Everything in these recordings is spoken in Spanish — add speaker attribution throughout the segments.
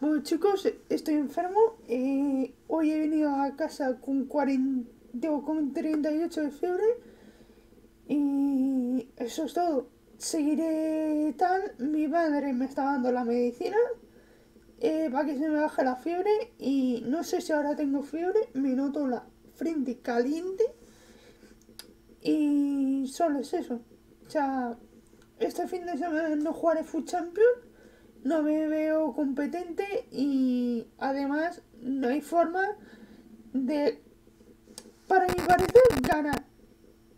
Speaker 1: Bueno chicos, estoy enfermo. Hoy he venido a casa con 40, digo, con 38 de fiebre. Y eso es todo. Seguiré tal. Mi madre me está dando la medicina eh, para que se me baje la fiebre. Y no sé si ahora tengo fiebre. Me noto la frente caliente. Y solo es eso. O sea, este fin de semana no jugaré Food Champions no me veo competente y además no hay forma de, para mi parecer, ganar.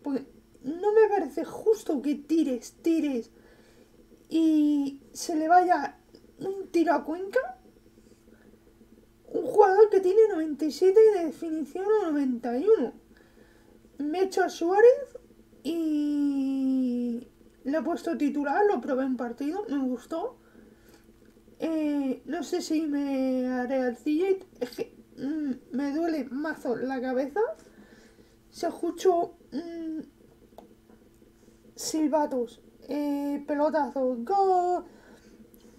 Speaker 1: Porque no me parece justo que tires, tires y se le vaya un tiro a Cuenca. Un jugador que tiene 97 y de definición 91. Me he hecho a Suárez y le he puesto titular, lo probé en partido, me gustó. Eh, no sé si me haré CJ. Es que mm, me duele mazo la cabeza. Se escucho mm, silbatos, eh, pelotazos.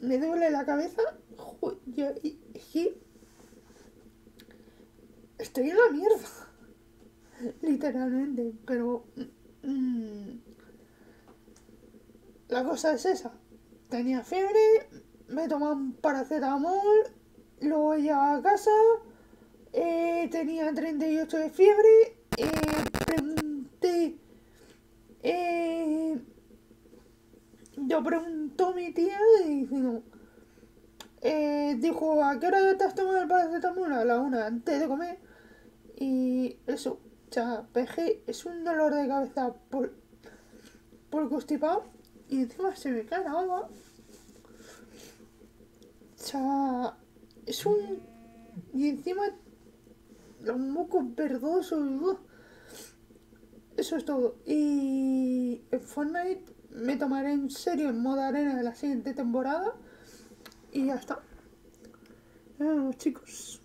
Speaker 1: Me duele la cabeza. estoy en la mierda. Literalmente. Pero... Mm, la cosa es esa. Tenía fiebre, me tomé un paracetamol, luego llegué a casa, eh, tenía 38 de fiebre, eh, pregunté, eh, yo preguntó a mi tía y dijo, eh, dijo, ¿a qué hora te has tomado el paracetamol? A la una, antes de comer. Y eso, o sea, es un dolor de cabeza por, por constipado y encima se me cae la agua. O sea, es un... Y encima los mocos verdosos. Eso es todo. Y en Fortnite me tomaré en serio en modo arena de la siguiente temporada. Y ya está. chicos.